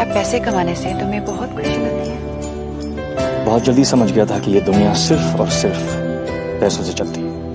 पैसे कमाने से तुम्हें बहुत खुशी मिलती है। बहुत जल्दी समझ गया था कि ये दुनिया सिर्फ़ और सिर्फ़ पैसों से चलती है।